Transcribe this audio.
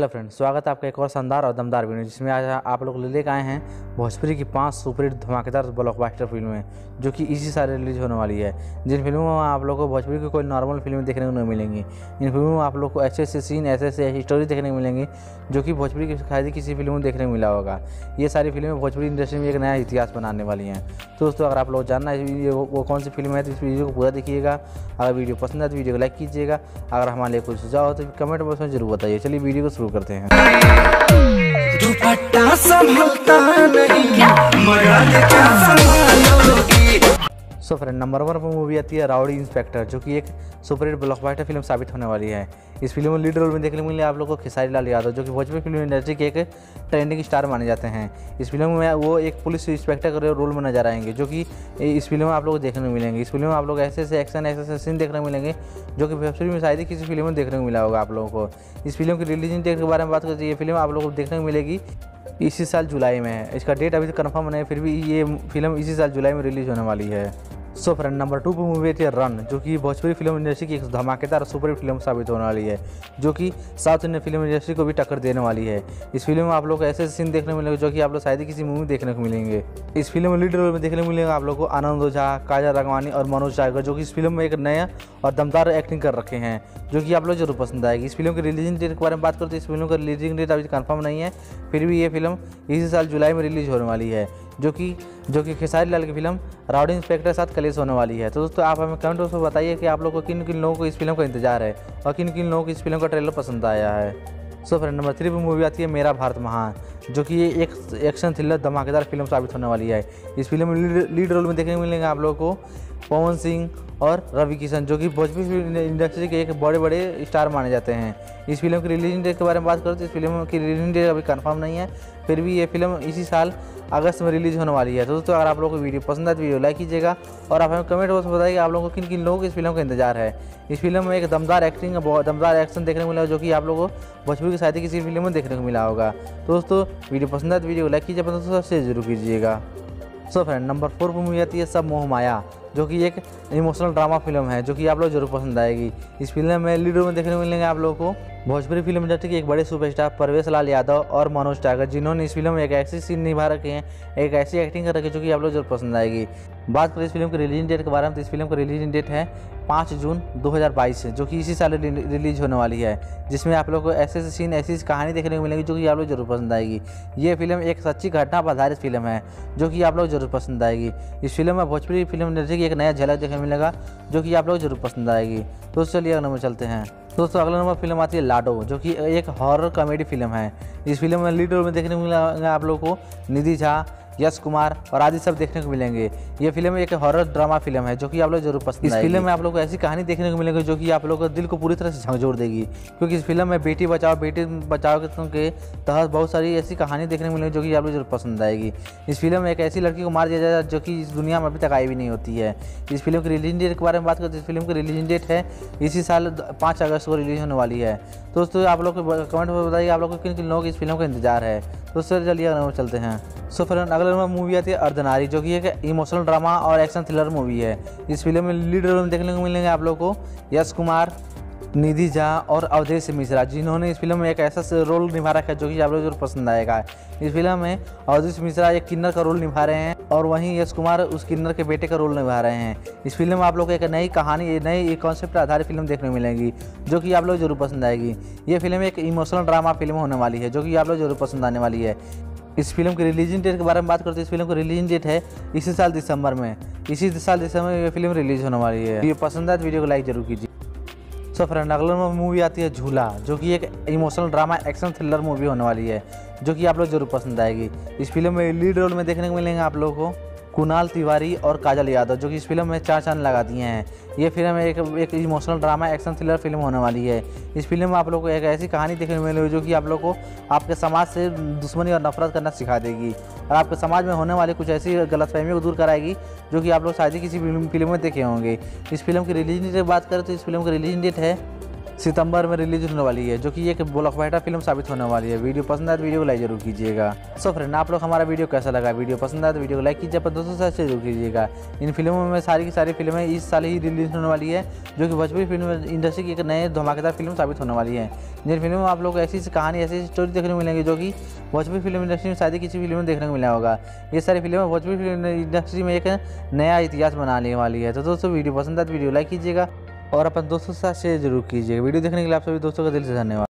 Hello friends, स्वागत है आपका एक और शानदार और दमदार वीडियो जिसमें आज आप लोग लेकर आए हैं भोजपुरी की पाँच सुपरहिट धमाकेदार ब्लॉकबस्टर फ़िल्में, जो कि इसी साल रिलीज़ होने वाली है। जिन फ़िल्मों में आप लोगों को भोजपुरी की कोई नॉर्मल फ़िल्में देखने को नहीं मिलेंगी, इन फ़िल्मों में आप लोग को ऐसे ऐसे सीन ऐसे ऐसे स्टोरी देखने को मिलेंगी, जो कि भोजपुरी की शायद किसी फ़िल्म में देखने को मिला होगा। ये सारी फ़िल्में भोजपुरी इंडस्ट्री में एक नया इतिहास बनाने वाली हैं। तो दोस्तों, अगर आप लोग जानना है वो कौन सी फ़िल्म है तो इस वीडियो को पूरा देखिएगा। अगर वीडियो पसंद है तो वीडियो को लाइक कीजिएगा। अगर हमारे लिए कुछ सुझाव हो तो कमेंट बॉक्स में ज़रूर बताइए। चलिए वीडियो को शुरू करते हैं। सो फ्रेंड नंबर वन पर मूवी आती है राउडी इंस्पेक्टर जो कि एक सुपरहिट ब्लॉकबस्टर फ़िल्म साबित होने वाली है। इस फ़िल्म में लीड रोल में देखने को मिले आप लोगों को खेसारी लाल यादव, जो कि भोजपुरी फ़िल्म इंडस्ट्री के एक ट्रेंडिंग स्टार माने जाते हैं। इस फ़िल्म में वो एक पुलिस इंस्पेक्टर के रोल में नज़र आएँगे, जो कि इस फ़िल्म में आप लोग देखने को मिलेंगे। इस फ़िल्म में आप लोग ऐसे ऐसे एक्शन ऐसे ऐसे सीन देखने को मिलेंगे, जो कि भोजपुरी में शायद ही किसी फ़िल्म में देखने को मिला होगा आप लोगों को। इस फ़िल्म की रिलीजिंग डेट के बारे में बात करते ये फ़िल्म आप लोगों को देखने को मिलेगी इसी साल जुलाई में। है इसका डेट अभी तक कन्फर्म नहीं है, फिर भी ये फ़िल्म इसी साल जुलाई में रिलीज़ होने वाली है। सो फ्रेंड, नंबर टू पर मूवी थी रन, जो कि भोजपुरी फ़िल्म इंडस्ट्री की एक धमाकेदार सुपर फ़िल्म साबित होने वाली है, जो कि साउथ इंडियन फ़िल्म इंडस्ट्री को भी टक्कर देने वाली है। इस फ़िल्म में आप लोग को ऐसे सीन देखने मिलेंगे, जो कि आप लोग शायद ही किसी मूवी देखने को मिलेंगे। इस फ़िल्म में लीड रोल में देखने को मिलेगा आप लोग को आनंद ओझा काजा रगवानी और मनोज टाइगर जो कि इस फ़िल्म में एक नया और दमदार एक्टिंग कर रखे हैं, जो कि आप लोग ज़रूर पसंद आएगी। इस फ़िल्म की रिलीजिंग डेट के बारे में बात करते हैं, इस फ़िल्म का रिलीजिंग डेट अभी कन्फर्म नहीं है, फिर भी ये फ़िल्म इसी साल जुलाई में रिलीज़ होने वाली है। जो कि जो कि खेसारी लाल की फ़िल्म राउडी इंस्पेक्टर के साथ कलेस होने वाली है। तो दोस्तों, आप हमें कमेंट बॉक्स में बताइए कि आप लोग को किन किन लोगों को इस फ़िल्म का इंतज़ार है और किन किन लोगों को इस फ़िल्म का ट्रेलर पसंद आया है। सो फ्रेंड नंबर थ्री पर मूवी आती है मेरा भारत महान, जो कि ये एक एक्शन थ्रिलर धमाकेदार फ़िल्म साबित होने वाली है। इस फ़िल्म में लीड रोल में देखने को मिलेंगे आप लोगों को पवन सिंह और रवि किशन, जो कि भोजपुरी इंडस्ट्री के एक बड़े बड़े स्टार माने जाते हैं। इस फ़िल्म की रिलीजिंग डेट के बारे में बात करो तो इस फ़िल्म की रिलीजिंग डेट अभी कंफर्म नहीं है, फिर भी ये फ़िल्म इसी साल अगस्त में रिलीज़ होने वाली है। तो दोस्तों, अगर आप लोगों को वीडियो पसंद आए तो वीडियो लाइक कीजिएगा और आप हमें कमेंट बॉक्स में बताइए आप लोगों को किन किन लोगों को इस फ़िल्म का इंतज़ार है। इस फ़िल्म में एक दमदार एक्टिंग दमदार एक्शन देखने को मिला, जो कि आप लोगों को भोजपुरी की शायद किसी फ़िल्म में देखने को मिला होगा। तो दोस्तों, वीडियो पसंद आए तो वीडियो लाइक कीजिए दोस्तों शेयर ज़रूर कीजिएगा। सो फ्रेंड नंबर फोर पर मूवी आती है सब मोह माया, जो कि एक इमोशनल ड्रामा फ़िल्म है, जो कि आप लोग ज़रूर पसंद आएगी। इस फ़िल्म में लीड रोल में देखने को मिलेंगे आप लोगों को। भोजपुरी फ़िल्म इंडस्ट्री के एक बड़े सुपरस्टार परवेश लाल यादव और मनोज टागर, जिन्होंने इस फ़िल्म में एक ऐसी सीन निभा रखे हैं, एक ऐसी एक्टिंग कर रखी है, जो कि आप लोग ज़रूर पसंद आएगी। बात करें इस फ़िल्म के रिलीजिंग डेट के बारे में तो इस फ़िल्म का रिलीजिंग डेट है पाँच जून 2022 जो कि इसी साल रिलीज़ होने वाली है, जिसमें आप लोग को ऐसे ऐसे सीन, ऐसी कहानी देखने को मिलेगी जो कि आप लोग ज़रूर पसंद आएगी। ये फ़िल्म एक सच्ची घटना पर आधारित फ़िल्म है, जो कि आप लोग ज़रूर पसंद आएगी। इस फ़िल्म में भोजपुरी फ़िल्म इंडस्ट्री की एक नया झलक देखने को मिलेगा, जो कि आप लोग ज़रूर पसंद आएगी। तो चलिए अगले नंबर चलते हैं। दोस्तों, अगला नंबर फ़िल्म आती है लाडो, जो कि एक हॉरर कॉमेडी फ़िल्म है। इस फ़िल्म में लीड रोल में देखने को मिलेगा आप लोग को निधि झा यश कुमार और आदि सब देखने को मिलेंगे। ये फ़िल्म एक हॉरर ड्रामा फ़िल्म है जो कि आप लोग ज़रूर पसंद इस फ़िल्म में आप लोग को ऐसी कहानी देखने को मिलेगी जो कि आप लोग को दिल को पूरी तरह से झकझोर देगी। क्योंकि इस फ़िल्म में बेटी बचाओ बेटी बचाओ के तहत बहुत सारी ऐसी कहानी देखने को मिलेगी जो कि आप लोग ज़रूर पसंद आएगी। इस फ़िल्म में एक ऐसी लड़की को मार दिया जाएगा जो कि इस दुनिया में अभी तक आई भी नहीं होती है। इस फ़िल्म की रिलीजिंग डेट के बारे में बात करते इस फ़िल्म की रिलीजिंग डेट है इसी साल पाँच अगस्त को रिलीज़ होने वाली है। दोस्तों आप लोग को कमेंट में बताइए आप लोग को किन किन लोगों को इस फ़िल्म का इंतज़ार है। तो सर चलिए चलते हैं। सो फिर अगले नंबर मूवी आती है अर्धनारी, जो कि एक इमोशनल ड्रामा और एक्शन थ्रिलर मूवी है। इस फ़िल्म में लीड रोल में देखने को मिलेंगे आप लोग को यश कुमार, निधि झा और अवधेश मिश्रा, जिन्होंने इस फ़िल्म में एक ऐसा रोल निभा रखा है जो कि आप लोग ज़रूर पसंद आएगा। इस फ़िल्म में अवधेश मिश्रा एक किन्नर का रोल निभा रहे हैं और वहीं यश कुमार उस किन्नर के बेटे का रोल निभा रहे हैं। इस फ़िल्म में आप लोग को एक नई कहानी नई कॉन्सेप्ट आधारित फ़िल्म देखने को मिलेगी, जो कि आप लोग ज़रूर पसंद आएगी। ये फ़िल्म एक इमोशनल ड्रामा फ़िल्म होने वाली है, जो कि आप लोग ज़रूर पसंद आने वाली है। इस फ़िल्म की रिलीजिंग डेट के बारे में बात करते हैं। इस फ़िल्म की रिलीजिंग डेट है इसी साल दिसंबर में। इसी साल दिसंबर में ये फ़िल्म रिलीज़ होने वाली है। ये पसंद आए तो वीडियो को लाइक ज़रूर कीजिए। सो फ्रेंड, अगले मूवी आती है झूला, जो कि एक emotional drama action thriller movie होने वाली है, जो कि आप लोग ज़रूर पसंद आएगी। इस फ़िल्म में लीड रोल में देखने को मिलेंगे आप लोगों को। कुणाल तिवारी और काजल यादव, जो कि इस फ़िल्म में चार चाँद लगा दिए हैं। ये फ़िल्म एक एक इमोशनल ड्रामा एक्शन थ्रिलर फ़िल्म होने वाली है। इस फ़िल्म में आप लोग को एक ऐसी कहानी देखने को मिलेगी जो कि आप लोग को आपके समाज से दुश्मनी और नफरत करना सिखा देगी। और आपके समाज में होने वाली कुछ ऐसी गलतफहमियों को दूर कराएगी, जो कि आप लोग शायद ही किसी फ़िल्म में देखे होंगे। इस फ़िल्म की रिलीज़ डेट बात करें तो इस फ़िल्म की रिलीज़ डेट है सितंबर में रिलीज़ होने वाली है, जो कि एक ब्लॉकबास्टर फ़िल्म साबित होने वाली है। वीडियो पसंद आए तो वीडियो को लाइक ज़रूर कीजिएगा। सो फ्रेंड आप लोग हमारा वीडियो कैसा लगा? वीडियो पसंद आए तो वीडियो को लाइक कीजिए पर दोस्तों से ज़रूर कीजिएगा। इन फ़िल्मों में सारी की सारी फ़िल्में इस साल ही रिलीज़ होने वाली है, जो कि भोजपुरी फ़िल्म इंडस्ट्री की एक नए धमाकेदार फ़िल्म साबित होने वाली है। जिन फ़िल्मों में आप लोग ऐसी कहानी, ऐसी स्टोरी देखने को मिलेंगी, जो कि भोजपुरी फ़िल्म इंडस्ट्री में शायद किसी फ़िल्म में देखने को मिला होगा। ये सारी फ़िल्में भोजपुरी फ़िल्म इंडस्ट्री में एक नया इतिहास बनाने वाली है। तो दोस्तों, वीडियो पसंद आए तो वीडियो लाइक कीजिएगा। और अपन दोस्तों के साथ शेयर ज़रूर कीजिए वीडियो देखने के लिए आप सभी दोस्तों का दिल से धन्यवाद।